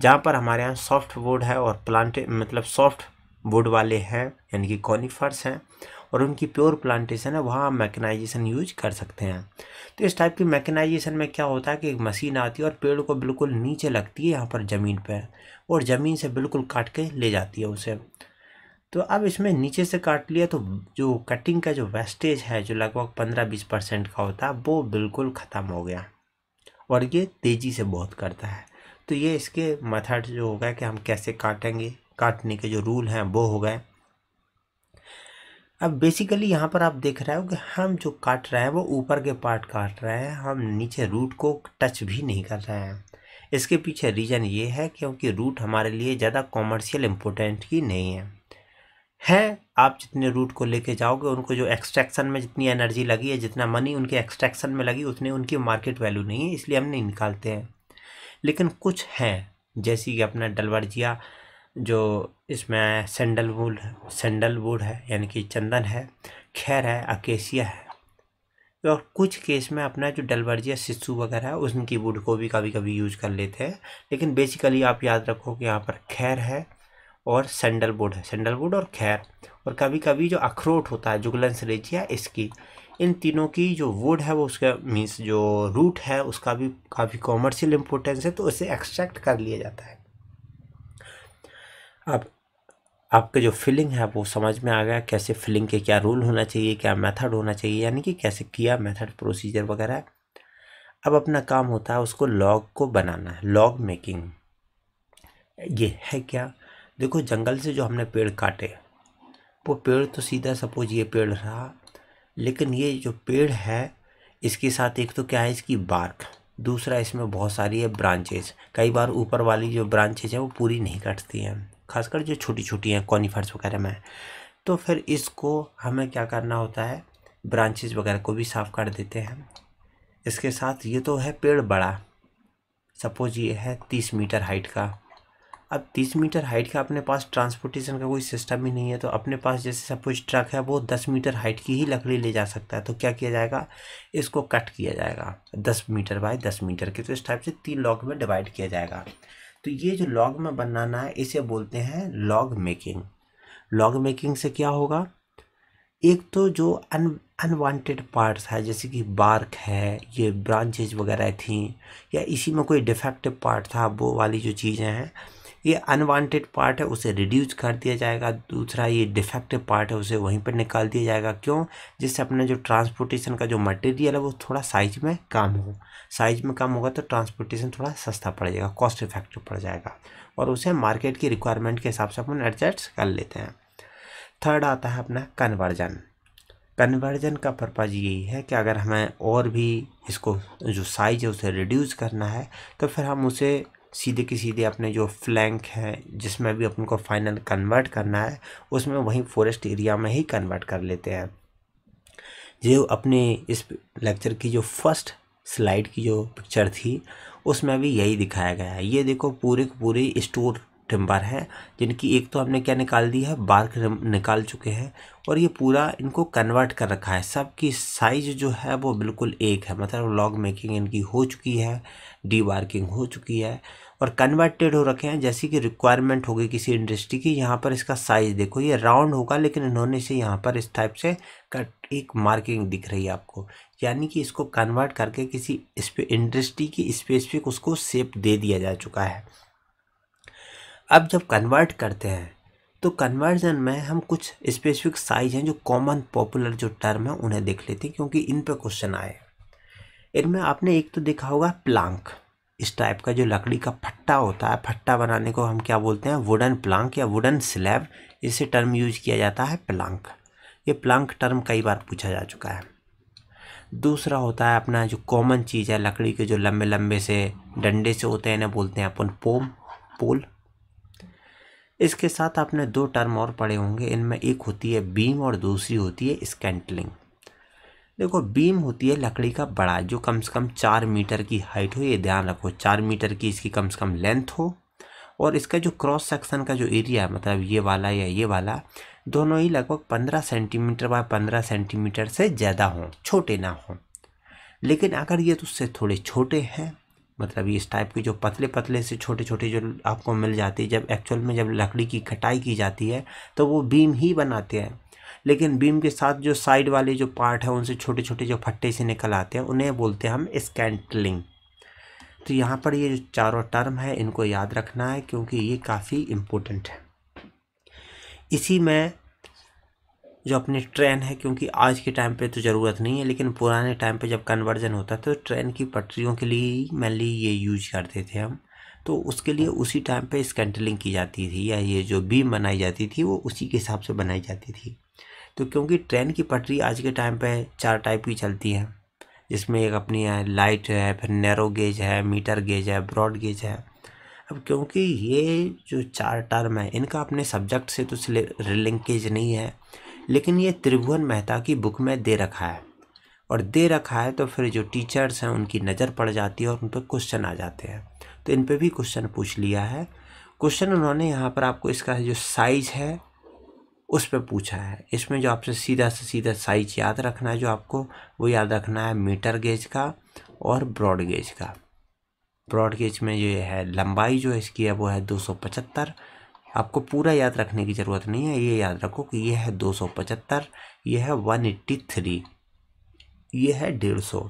जहाँ पर हमारे यहाँ सॉफ्ट वुड है और प्लांटे मतलब सॉफ्ट वुड वाले हैं, यानी कि कॉनिफर्स हैं, और उनकी प्योर प्लांटेशन है, वहाँ मैकेनाइजेशन यूज़ कर सकते हैं। तो इस टाइप की मैकेनाइजेशन में क्या होता है कि एक मशीन आती है और पेड़ को बिल्कुल नीचे लगती है यहाँ पर ज़मीन पर और ज़मीन से बिल्कुल काट के ले जाती है उसे। तो अब इसमें नीचे से काट लिया तो जो कटिंग का जो वेस्टेज है, जो लगभग पंद्रह बीस परसेंट का होता है वो बिल्कुल ख़त्म हो गया। और ये तेज़ी से बहुत करता है। तो ये इसके मेथड जो हो गए कि हम कैसे काटेंगे, काटने के जो रूल हैं, वो हो गए। अब बेसिकली यहाँ पर आप देख रहे हो कि हम जो काट रहे हैं, वो ऊपर के पार्ट काट रहे हैं। हम नीचे रूट को टच भी नहीं कर रहे हैं। इसके पीछे रीज़न ये है क्योंकि रूट हमारे लिए ज़्यादा कॉमर्शियल इम्पोर्टेंट ही नहीं है। हैं, आप जितने रूट को लेके जाओगे, उनको जो एक्सट्रैक्शन में जितनी एनर्जी लगी है, जितना मनी उनके एक्सट्रैक्शन में लगी, उतनी उनकी मार्केट वैल्यू नहीं है, इसलिए हम नहीं निकालते हैं। लेकिन कुछ हैं, जैसे कि अपना डलवर्जिया, जो इसमें सैंडलवुड सैंडलवुड है, यानी कि चंदन है, खैर है अकेशिया है। और कुछ केस में अपना जो डलवर्जिया शिशु वगैरह है, उनकी वुड को भी कभी कभी यूज़ कर लेते हैं। लेकिन बेसिकली आप याद रखो कि यहाँ पर खैर है और सैंडलवुड है। सैंडलवुड और खैर, और कभी कभी जो अखरोट होता है, जुगलन रेजिया इसकी, इन तीनों की जो वुड है, वो उसका मीन्स जो रूट है, उसका भी काफ़ी कॉमर्शियल इम्पोर्टेंस है तो उसे एक्सट्रैक्ट कर लिया जाता है। अब, आपका जो फिलिंग है, वो समझ में आ गया कैसे फिलिंग के क्या रूल होना चाहिए, क्या मेथड होना चाहिए, यानी कि कैसे किया मेथड प्रोसीजर वगैरह। अब अपना काम होता है उसको लॉग को बनाना लॉग मेकिंग ये है क्या? देखो जंगल से जो हमने पेड़ काटे, वो पेड़ तो सीधा सपोज़ ये पेड़ रहा, लेकिन ये जो पेड़ है, इसके साथ एक तो क्या है, इसकी बार्क दूसरा इसमें बहुत सारी है ब्रांचेज कई बार ऊपर वाली जो ब्रांचेज हैं वो पूरी नहीं कटती हैं, खासकर जो छोटी छोटी हैं कॉनीफर्स वगैरह में। तो फिर इसको हमें क्या करना होता है ब्रांचेज वगैरह को भी साफ़ कर देते हैं। इसके साथ ये तो है पेड़ बड़ा, सपोज़ ये है तीस मीटर हाइट का। अब तीस मीटर हाइट का अपने पास ट्रांसपोर्टेशन का कोई सिस्टम ही नहीं है तो अपने पास जैसे सपोज़ ट्रक है, वो दस मीटर हाइट की ही लकड़ी ले जा सकता है। तो क्या किया जाएगा? इसको कट किया जाएगा। दस मीटर बाय दस मीटर के तो इस टाइप से तीन लॉग में डिवाइड किया जाएगा। तो ये जो लॉग में बनाना है, इसे बोलते हैं लॉग मेकिंग लॉग मेकिंग से क्या होगा? एक तो जो अन अनवांटेड पार्ट्स है, जैसे कि बार्क है, ये ब्रांचेज वगैरह थी, या इसी में कोई डिफेक्टिव पार्ट था, वो वाली जो चीज़ें हैं ये अनवांटेड पार्ट है, उसे रिड्यूस कर दिया जाएगा। दूसरा ये डिफेक्टिव पार्ट है, उसे वहीं पर निकाल दिया जाएगा। क्यों? जिससे अपना जो ट्रांसपोर्टेशन का जो मटेरियल है, वो थोड़ा साइज़ में कम हो। साइज़ में कम होगा तो ट्रांसपोर्टेशन थोड़ा सस्ता पड़ जाएगा कॉस्ट इफ़ेक्टिव पड़ जाएगा। और उसे मार्केट की रिक्वायरमेंट के हिसाब से अपन एडजस्ट कर लेते हैं। थर्ड आता है अपना कन्वर्जन कन्वर्जन का पर्पज़ यही है कि अगर हमें और भी इसको, जो साइज़ है, उसे रिड्यूस करना है तो फिर हम उसे सीधे के सीधे अपने जो फ्लैंक है, जिसमें भी अपन को फाइनल कन्वर्ट करना है, उसमें वहीं फॉरेस्ट एरिया में ही कन्वर्ट कर लेते हैं। जो अपने इस लेक्चर की जो फ़र्स्ट स्लाइड की जो पिक्चर थी, उसमें भी यही दिखाया गया है। ये देखो पूरे पूरे स्टोर टिम्बर है, जिनकी एक तो हमने क्या निकाल दी है बार्क निकाल चुके हैं, और ये पूरा इनको कन्वर्ट कर रखा है। सबकी साइज़ जो है वो बिल्कुल एक है मतलब लॉग मेकिंग इनकी हो चुकी है डी बार्किंग हो चुकी है और कन्वर्टेड हो रखे हैं, जैसी कि रिक्वायरमेंट होगी किसी इंडस्ट्री की, यहाँ पर इसका साइज़ देखो, ये राउंड होगा, लेकिन इन्होंने इसे यहाँ पर इस टाइप से कट एक मार्किंग दिख रही है आपको। यानी कि इसको कन्वर्ट करके किसी इंडस्ट्री की स्पेसिफिक उसको शेप दे दिया जा चुका है। अब जब कन्वर्ट करते हैं तो कन्वर्जन में हम कुछ स्पेसिफिक साइज़ हैं जो कॉमन पॉपुलर जो टर्म है, उन्हें देख लेते हैं, क्योंकि इन पर क्वेश्चन आए। इनमें आपने एक तो देखा होगा प्लांक इस टाइप का जो लकड़ी का फट्टा होता है, फट्टा बनाने को हम क्या बोलते हैं? वुडन प्लांक या वुडन स्लैब इसे टर्म यूज़ किया जाता है प्लांक ये प्लांक टर्म कई बार पूछा जा चुका है। दूसरा होता है अपना जो कॉमन चीज़ है, लकड़ी के जो लंबे लंबे से, डंडे से होते हैं, इन्हें बोलते हैं अपन पोम, पोल। इसके साथ आपने दो टर्म और पढ़े होंगे, इनमें एक होती है बीम और दूसरी होती है स्कैंटलिंग देखो, बीम होती है लकड़ी का बड़ा, जो कम से कम चार मीटर की हाइट हो, ये ध्यान रखो, चार मीटर की इसकी कम से कम लेंथ हो। और इसका जो क्रॉस सेक्शन का जो एरिया मतलब ये वाला या ये वाला, दोनों ही लगभग पंद्रह सेंटीमीटर बाय पंद्रह सेंटीमीटर से ज़्यादा हों, छोटे ना हों। लेकिन अगर ये उससे थोड़े छोटे हैं मतलब इस टाइप के जो पतले पतले से छोटे छोटे जो आपको मिल जाते हैं, जब एक्चुअल में जब लकड़ी की कटाई की जाती है तो वो बीम ही बनाते हैं। लेकिन बीम के साथ जो साइड वाले जो पार्ट है, उनसे छोटे छोटे जो फट्टे से निकल आते हैं, उन्हें बोलते हैं हम स्कैंटलिंग तो यहाँ पर ये जो चारों टर्म है, इनको याद रखना है, क्योंकि ये काफ़ी इम्पोर्टेंट है। इसी में जो अपनी ट्रेन है, क्योंकि आज के टाइम पे तो ज़रूरत नहीं है, लेकिन पुराने टाइम पे जब कन्वर्जन होता था तो ट्रेन की पटरियों के लिए ही मेनली ये यूज़ करते थे हम। तो उसके लिए उसी टाइम पे स्कैंटलिंग की जाती थी, या ये जो बीम बनाई जाती थी, वो उसी के हिसाब से बनाई जाती थी। तो क्योंकि ट्रेन की पटरी आज के टाइम पे चार टाइप की चलती है। जिसमें एक अपनी है लाइट है, फिर नैरो गेज है मीटर गेज है ब्रॉड गेज है। अब क्योंकि ये जो चार टर्म है, इनका अपने सब्जेक्ट से तो रिलिंकेज नहीं है। लेकिन ये त्रिभुवन मेहता की बुक में दे रखा है। और दे रखा है तो फिर जो टीचर्स हैं, उनकी नज़र पड़ जाती है और उन पर क्वेश्चन आ जाते हैं। तो इन पर भी क्वेश्चन पूछ लिया है। क्वेश्चन उन्होंने यहाँ पर आपको इसका जो साइज़ है उस पर पूछा है। इसमें जो आपसे सीधा से सीधा साइज़ याद रखना है जो आपको, वो याद रखना है मीटर गेज का और ब्रॉड गेज का। ब्रॉड गेज में जो है, लंबाई जो इसकी है, वो है दो सौ पचहत्तर। आपको पूरा याद रखने की ज़रूरत नहीं है, ये याद रखो कि ये है दो सौ पचहत्तर, ये है वन एट्टी थ्री, ये है डेढ़ सौ।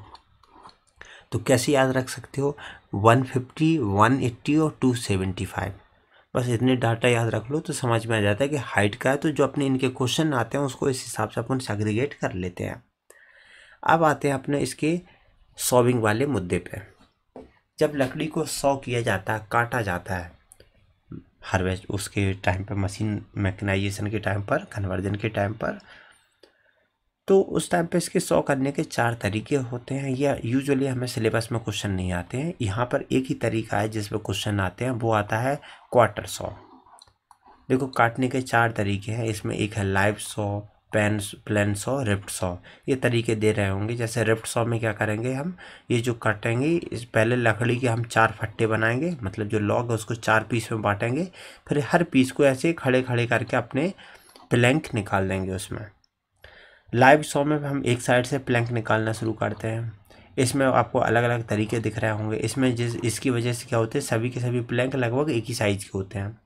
तो कैसे याद रख सकते हो? वन फिफ्टी, वन एट्टी और टू सेवेंटी फाइव। बस इतने डाटा याद रख लो तो समझ में आ जाता है कि हाइट का है तो जो अपने इनके क्वेश्चन आते हैं, उसको इस हिसाब से अपन सेग्रीगेट कर लेते हैं। अब आते हैं अपने इसके सॉविंग वाले मुद्दे पे। जब लकड़ी को सॉ किया जाता है, काटा जाता है हार्वेस्ट उसके टाइम पर मशीन मैकेनाइजेशन के टाइम पर कन्वर्जन के टाइम पर तो उस टाइम पे इसके सौ करने के चार तरीके होते हैं, या यूजुअली हमें सिलेबस में क्वेश्चन नहीं आते हैं। यहाँ पर एक ही तरीका है जिसमें क्वेश्चन आते हैं, वो आता है क्वार्टर सौ। देखो, काटने के चार तरीके हैं, इसमें एक है लाइव सौ पेन प्लेन सौ रिफ्ट सौ। ये तरीके दे रहे होंगे, जैसे रिफ्ट सौ में क्या करेंगे हम? ये जो काटेंगे, इस पहले लकड़ी के हम चार फट्टे बनाएँगे मतलब जो लॉग है उसको चार पीस में बांटेंगे, फिर हर पीस को ऐसे खड़े खड़े करके अपने प्लैंक निकाल देंगे उसमें। लाइव शो में हम एक साइड से प्लैंक निकालना शुरू करते हैं। इसमें आपको अलग अलग तरीके दिख रहे होंगे। इसमें जिस, इसकी वजह से क्या होते हैं? सभी के सभी प्लैंक लगभग एक ही साइज़ के होते हैं।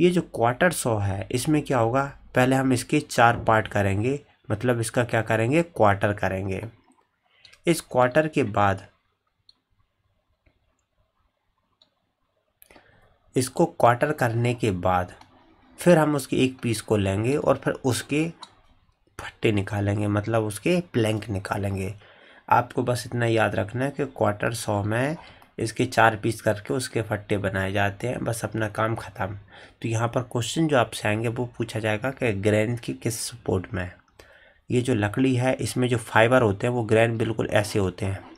ये जो क्वार्टर सौ है, इसमें क्या होगा? पहले हम इसके चार पार्ट करेंगे। मतलब इसका क्या करेंगे? क्वार्टर करेंगे। इस क्वार्टर के बाद इसको क्वार्टर करने के बाद फिर हम उसके एक पीस को लेंगे और फिर उसके फट्टे निकालेंगे मतलब उसके प्लैंक निकालेंगे। आपको बस इतना याद रखना है कि क्वार्टर सौ में इसके चार पीस करके उसके फट्टे बनाए जाते हैं, बस अपना काम ख़त्म। तो यहाँ पर क्वेश्चन जो आपसे आएँगे, वो पूछा जाएगा कि ग्रैंड की किस सपोर्ट में ये जो लकड़ी है, इसमें जो फाइबर होते हैं, वो ग्रैंड बिल्कुल ऐसे होते हैं।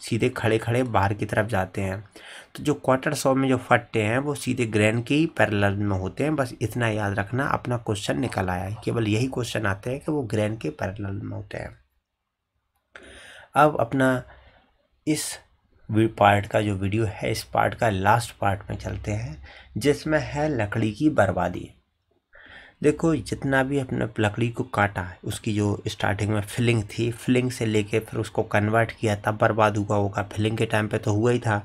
सीधे खड़े खड़े बाहर की तरफ़ जाते हैं। तो जो क्वार्टर सौ में जो फट्टे हैं, वो सीधे ग्रैन के ही पैरेलल में होते हैं। बस इतना याद रखना, अपना क्वेश्चन निकल आया है। केवल यही क्वेश्चन आते हैं कि वो ग्रैन के पैरेलल में होते हैं। अब अपना इस पार्ट का जो वीडियो है, इस पार्ट का लास्ट पार्ट में चलते हैं, जिसमें है लकड़ी की बर्बादी। देखो, जितना भी अपने लकड़ी को काटा है, उसकी जो स्टार्टिंग में फिलिंग थी फिलिंग से लेके फिर उसको कन्वर्ट किया तब बर्बाद हुआ होगा। फिलिंग के टाइम पे तो हुआ ही था।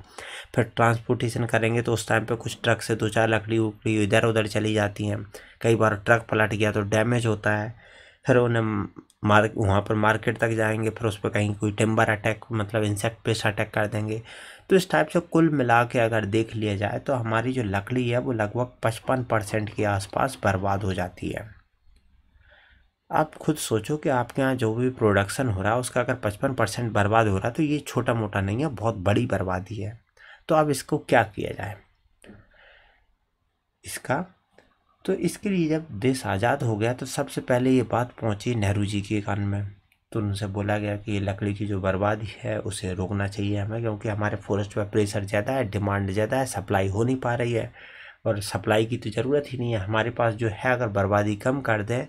फिर ट्रांसपोर्टेशन करेंगे तो उस टाइम पे कुछ ट्रक से दो चार लकड़ी उकड़ी इधर उधर चली जाती हैं। कई बार ट्रक पलट गया तो डैमेज होता है। फिर उन्हें मार्क वहाँ पर मार्केट तक जाएँगे, फिर उस पर कहीं कोई टिम्बर अटैक मतलब इंसेक्ट पेस्ट अटैक कर देंगे। तो इस टाइप से कुल मिला के अगर देख लिया जाए तो हमारी जो लकड़ी है, वो लगभग पचपन परसेंट के आसपास बर्बाद हो जाती है। आप खुद सोचो कि आपके यहाँ जो भी प्रोडक्शन हो रहा है, उसका अगर पचपन परसेंट बर्बाद हो रहा है तो ये छोटा मोटा नहीं है, बहुत बड़ी बर्बादी है। तो अब इसको क्या किया जाए? इसका तो इसके लिए जब देश आज़ाद हो गया तो सबसे पहले ये बात पहुँची नेहरू जी के कान में। तो उनसे बोला गया कि ये लकड़ी की जो बर्बादी है, उसे रोकना चाहिए हमें, क्योंकि हमारे फॉरेस्ट पर प्रेशर ज़्यादा है डिमांड ज़्यादा है सप्लाई हो नहीं पा रही है। और सप्लाई की तो ज़रूरत ही नहीं है। हमारे पास जो है, अगर बर्बादी कम कर दें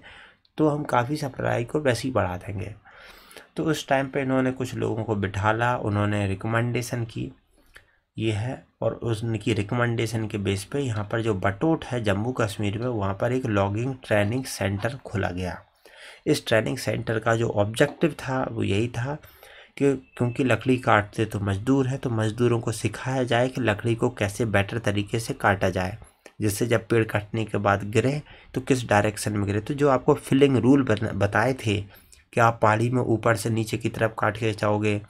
तो हम काफ़ी सप्लाई को वैसे ही बढ़ा देंगे। तो उस टाइम पे इन्होंने कुछ लोगों को बिठाला, उन्होंने रिकमेंडेशन की। ये है और उनकी रिकमेंडेशन के बेस पे यहाँ पर जो बटोट है जम्मू कश्मीर में, वहाँ पर एक लॉगिंग ट्रेनिंग सेंटर खोला गया। इस ट्रेनिंग सेंटर का जो ऑब्जेक्टिव था, वो यही था कि क्योंकि लकड़ी काटते तो मज़दूर है तो मज़दूरों को सिखाया जाए कि लकड़ी को कैसे बेटर तरीके से काटा जाए। जिससे जब पेड़ काटने के बाद गिरे तो किस डायरेक्शन में गिरे? तो जो आपको फिलिंग रूल बताए थे कि आप पहाड़ी में ऊपर से नीचे की तरफ़ काट के जाओगे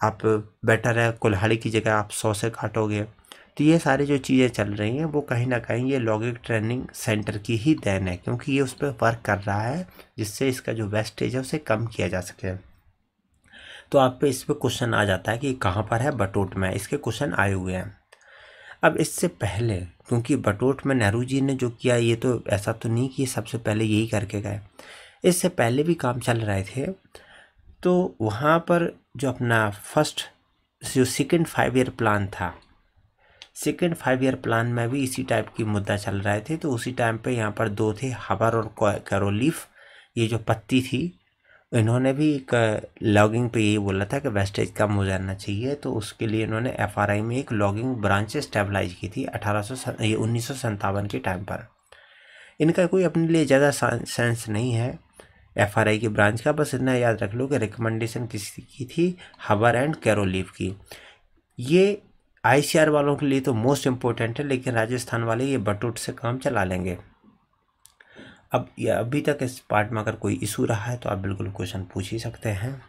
आप बेटर है, कुल्हाड़ी की जगह आप सौ से काटोगे। तो ये सारी जो चीज़ें चल रही हैं, वो कहीं ना कहीं ये लॉगिक ट्रेनिंग सेंटर की ही देन है, क्योंकि ये उस पर वर्क कर रहा है, जिससे इसका जो वेस्टेज है, उसे कम किया जा सके। तो आप पे इस पर क्वेश्चन आ जाता है कि कहाँ पर है बटोट में? इसके क्वेश्चन आए हुए हैं। अब इससे पहले, क्योंकि बटोट में नेहरू जी ने जो किया, ये तो ऐसा तो नहीं कि सबसे पहले यही करके गए। इससे पहले भी काम चल रहे थे तो वहाँ पर जो अपना फ़र्स्ट जो सेकेंड फाइव ईयर प्लान था। सेकेंड फाइव ईयर प्लान में भी इसी टाइप की मुद्दा चल रहे थे तो उसी टाइम पे यहाँ पर दो थे हबर और कैरोलीफ ये जो पत्ती थी, इन्होंने भी एक लॉगिंग पे यही बोला था कि वेस्टेज कम हो जाना चाहिए तो उसके लिए इन्होंने एफआरआई में एक लॉगिंग ब्रांच स्टेबलाइज की थी अठारह सौ ये उन्नीस के टाइम पर। इनका कोई अपने लिए ज़्यादा सेंस नहीं है। एफ़ आर आई की ब्रांच का, बस इतना याद रख लो कि रिकमेंडेशन किसी की थी हबर एंड कैरोलीव की। ये आई सी आर वालों के लिए तो मोस्ट इम्पोर्टेंट है, लेकिन राजस्थान वाले ये बटूट से काम चला लेंगे। अब या अभी तक इस पार्ट में अगर कोई इशू रहा है तो आप बिल्कुल क्वेश्चन पूछ ही सकते हैं।